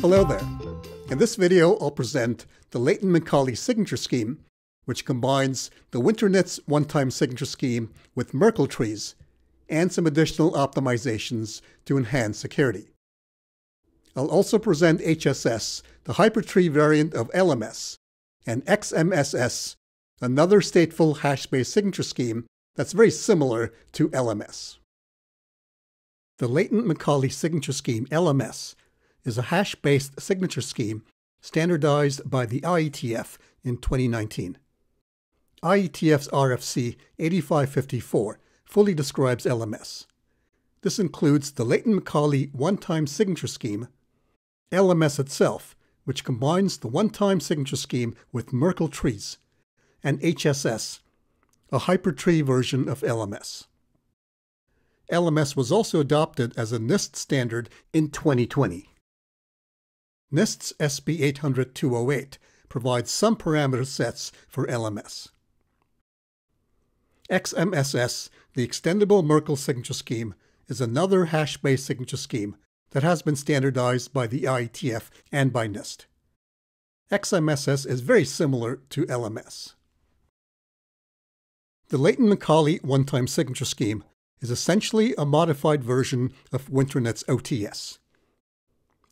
Hello there. In this video, I'll present the Leighton-Micali signature scheme, which combines the Winternitz one-time signature scheme with Merkle trees and some additional optimizations to enhance security. I'll also present HSS, the hypertree variant of LMS, and XMSS, another stateful hash-based signature scheme that's very similar to LMS. The Leighton-Micali signature scheme, LMS, is a hash-based signature scheme standardized by the IETF in 2019. IETF's RFC 8554 fully describes LMS. This includes the Leighton-Micali one-time signature scheme, LMS itself, which combines the one-time signature scheme with Merkle trees, and HSS, a hypertree version of LMS. LMS was also adopted as a NIST standard in 2020. NIST's SP 800-208 provides some parameter sets for LMS. XMSS, the Extendable Merkle Signature Scheme, is another hash-based signature scheme that has been standardized by the IETF and by NIST. XMSS is very similar to LMS. The Leighton-Micali one-time signature scheme is essentially a modified version of Winternitz OTS.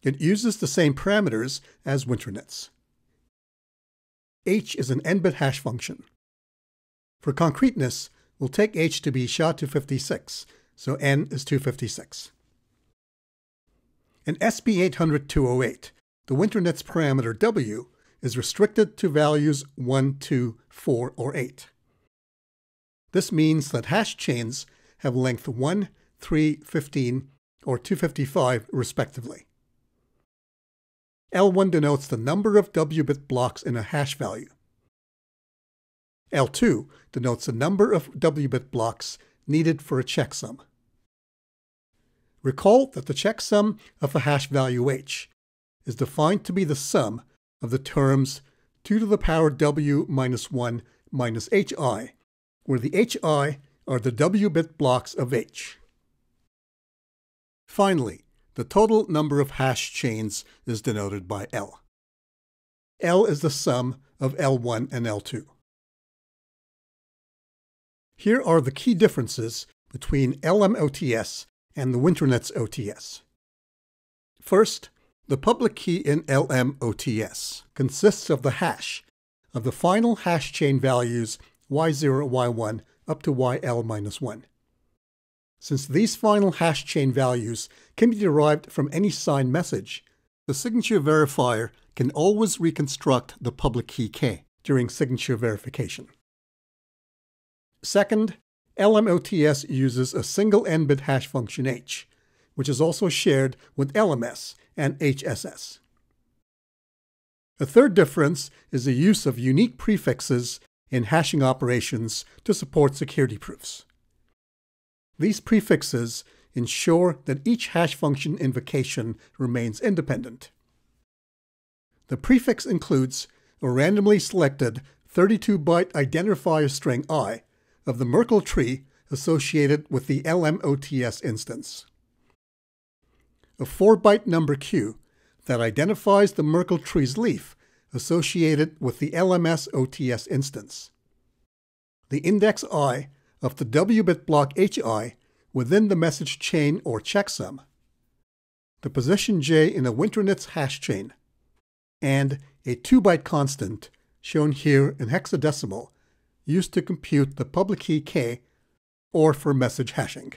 It uses the same parameters as Winternitz. h is an n-bit hash function. For concreteness, we'll take h to be SHA-256, so n is 256. In SP 800-208, the Winternitz parameter w is restricted to values 1, 2, 4, or 8. This means that hash chains have length 1, 3, 15, or 255 respectively. L1 denotes the number of W-bit blocks in a hash value. L2 denotes the number of W-bit blocks needed for a checksum. Recall that the checksum of a hash value h is defined to be the sum of the terms 2 to the power w minus 1 minus hi, where the hi are the w-bit blocks of h. Finally, the total number of hash chains is denoted by L. L is the sum of L1 and L2. Here are the key differences between LMOTS and the Winternitz OTS. First, the public key in LMOTS consists of the hash of the final hash chain values y0, y1 up to yl-1. Since these final hash chain values can be derived from any signed message, the signature verifier can always reconstruct the public key k during signature verification. Second, LMOTS uses a single n-bit hash function h, which is also shared with LMS and HSS. A third difference is the use of unique prefixes in hashing operations to support security proofs. These prefixes ensure that each hash function invocation remains independent. The prefix includes a randomly selected 32-byte identifier string i of the Merkle tree associated with the LMOTS instance. A 4-byte number q that identifies the Merkle tree's leaf associated with the LMS OTS instance. The index i of the W-bit block HI within the message chain or checksum, the position j in a Winternitz hash chain, and a 2-byte constant, shown here in hexadecimal, used to compute the public key k or for message hashing.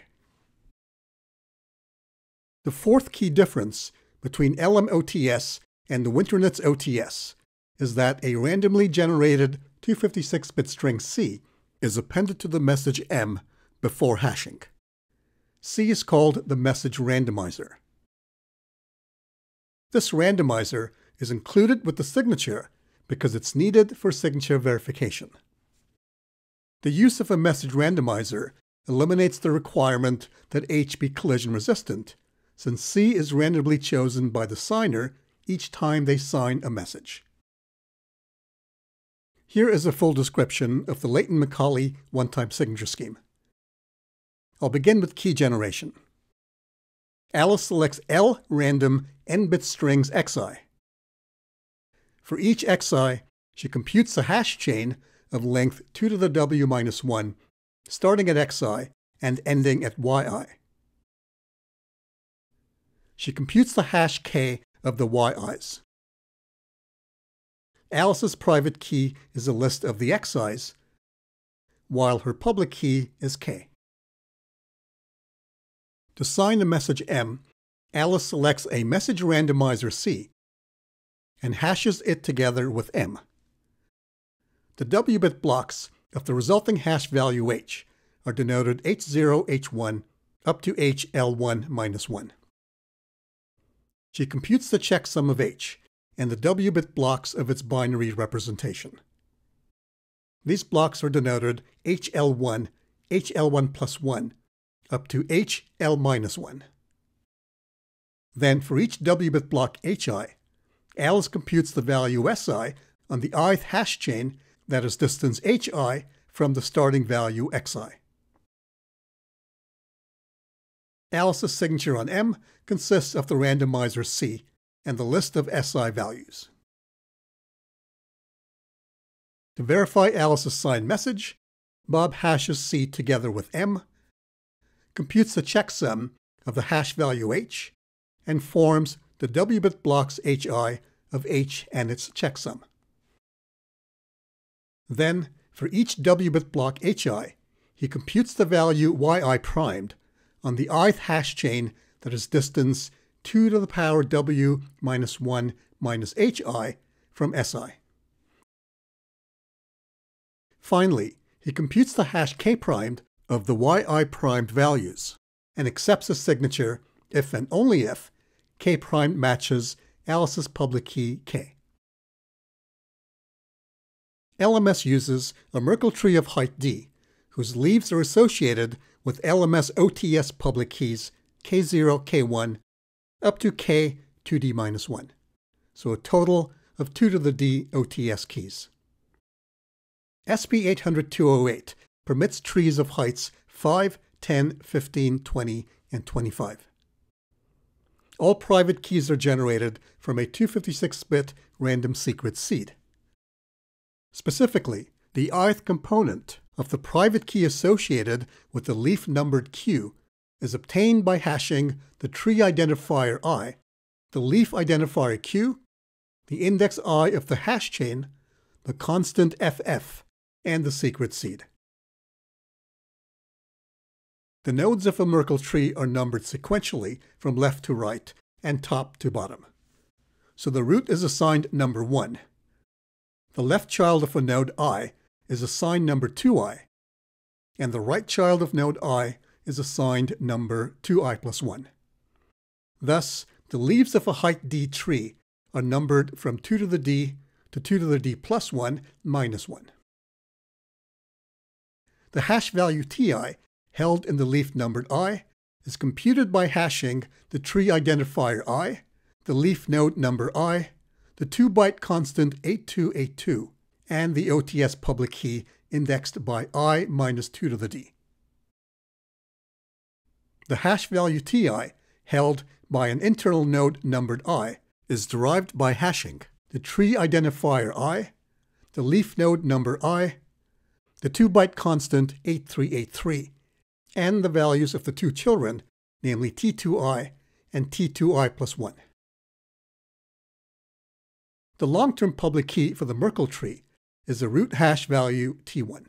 The fourth key difference between LMOTS and the Winternitz OTS is that a randomly generated 256-bit string C is appended to the message M before hashing. C is called the message randomizer. This randomizer is included with the signature because it's needed for signature verification. The use of a message randomizer eliminates the requirement that H be collision resistant, since C is randomly chosen by the signer each time they sign a message. Here is a full description of the Leighton-Micali one-time signature scheme. I'll begin with key generation. Alice selects L random n-bit strings xi. For each xi, she computes a hash chain of length 2 to the w minus 1, starting at xi and ending at yi. She computes the hash k of the yi's. Alice's private key is a list of the xi's, while her public key is k. To sign the message M, Alice selects a message randomizer C and hashes it together with M. The W-bit blocks of the resulting hash value H are denoted H0, H1 up to HL1 minus 1. She computes the checksum of H and the W-bit blocks of its binary representation. These blocks are denoted HL1, HL1 plus 1, up to HL minus 1. Then for each W-bit block HI, Alice computes the value SI on the ith hash chain that is distance HI from the starting value XI. Alice's signature on M consists of the randomizer C and the list of SI values. To verify Alice's signed message, Bob hashes C together with M, computes the checksum of the hash value H, and forms the W-bit blocks HI of H and its checksum. Then, for each W-bit block HI, he computes the value YI primed on the ith hash chain that is distance 2 to the power W minus 1 minus HI from SI. Finally, he computes the hash k primed of the yi primed values and accepts a signature if and only if k matches Alice's public key k. LMS uses a Merkle tree of height d, whose leaves are associated with LMS OTS public keys k0, k1, up to k 2d minus 1. So a total of 2 to the d OTS keys. SP 800-208 permits trees of heights 5, 10, 15, 20, and 25. All private keys are generated from a 256-bit random secret seed. Specifically, the ith component of the private key associated with the leaf-numbered queue is obtained by hashing the tree identifier i, the leaf identifier q, the index i of the hash chain, the constant ff, and the secret seed. The nodes of a Merkle tree are numbered sequentially from left to right and top to bottom. So the root is assigned number 1. The left child of a node i is assigned number 2i, and the right child of node i is assigned number 2i plus 1. Thus, the leaves of a height d tree are numbered from 2 to the d to 2 to the d plus 1 minus 1. The hash value ti, held in the leaf numbered i, is computed by hashing the tree identifier i, the leaf node number i, the 2-byte constant 8282, and the OTS public key indexed by i minus 2 to the d. The hash value ti, held by an internal node numbered i, is derived by hashing the tree identifier i, the leaf node number i, the 2-byte constant 8383, and the values of the two children, namely T2i and T2i plus 1. The long-term public key for the Merkle tree is the root hash value T1.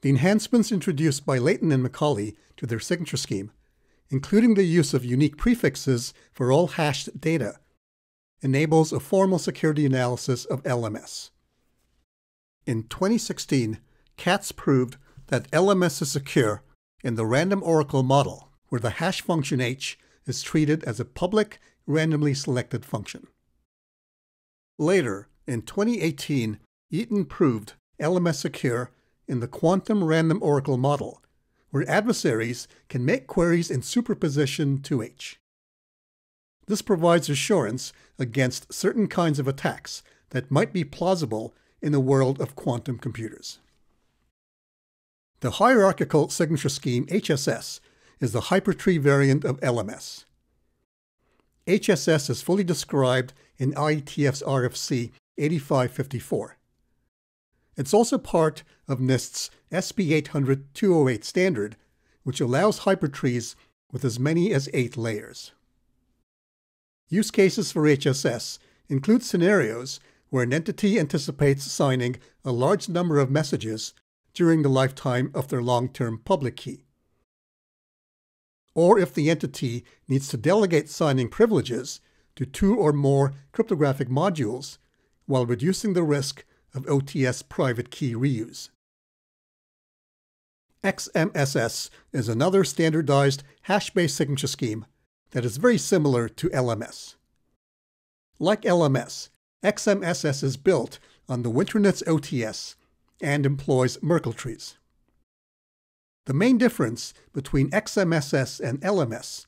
The enhancements introduced by Leighton and Micali to their signature scheme, including the use of unique prefixes for all hashed data, enables a formal security analysis of LMS. In 2016, Katz proved that LMS is secure in the random oracle model, where the hash function h is treated as a public, randomly selected function. Later, in 2018, Eaton proved LMS secure in the quantum random oracle model, where adversaries can make queries in superposition to h. This provides assurance against certain kinds of attacks that might be plausible in the world of quantum computers. The hierarchical signature scheme HSS is the hypertree variant of LMS. HSS is fully described in IETF's RFC 8554. It's also part of NIST's SP 800-208 standard, which allows hypertrees with as many as eight layers. Use cases for HSS include scenarios where an entity anticipates signing a large number of messages during the lifetime of their long-term public key. Or if the entity needs to delegate signing privileges to two or more cryptographic modules while reducing the risk of OTS private key reuse. XMSS is another standardized hash-based signature scheme that is very similar to LMS. Like LMS, XMSS is built on the Winternitz OTS and employs Merkle trees. The main difference between XMSS and LMS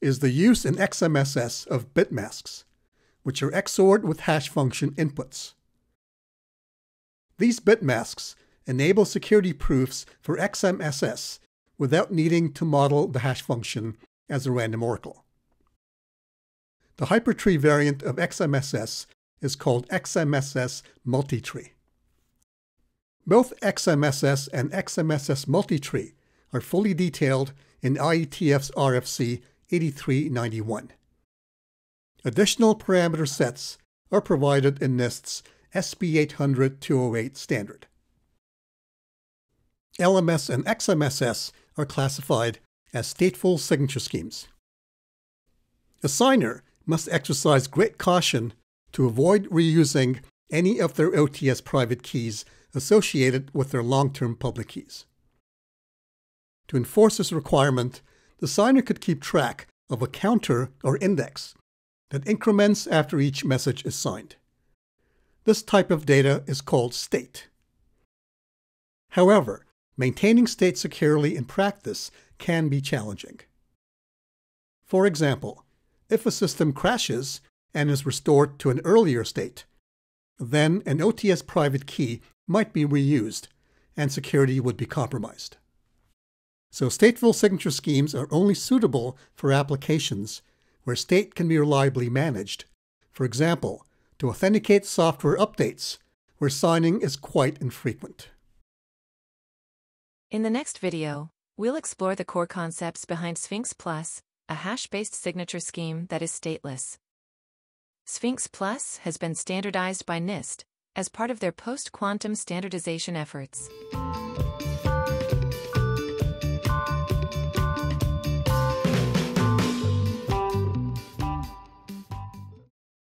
is the use in XMSS of bit masks, which are XORed with hash function inputs. These bit masks enable security proofs for XMSS without needing to model the hash function as a random oracle. The hypertree variant of XMSS is called XMSS multitree. Both XMSS and XMSS multitree are fully detailed in IETF's RFC 8391. Additional parameter sets are provided in NIST's SP 800-208 standard. LMS and XMSS are classified as stateful signature schemes. A signer must exercise great caution to avoid reusing any of their OTS private keys associated with their long-term public keys. To enforce this requirement, the signer could keep track of a counter or index that increments after each message is signed. This type of data is called state. However, maintaining state securely in practice can be challenging. For example, if a system crashes and is restored to an earlier state, then an OTS private key might be reused and security would be compromised. So stateful signature schemes are only suitable for applications where state can be reliably managed. For example, to authenticate software updates where signing is quite infrequent. In the next video, we'll explore the core concepts behind SPHINCS+, a hash-based signature scheme that is stateless. SPHINCS+ has been standardized by NIST as part of their post-quantum standardization efforts.